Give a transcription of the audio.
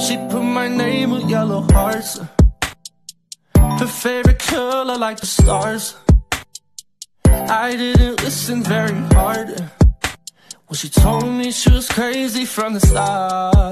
She put my name with yellow hearts. Her favorite color like the stars. I didn't listen very hard. Well, she told me she was crazy from the start.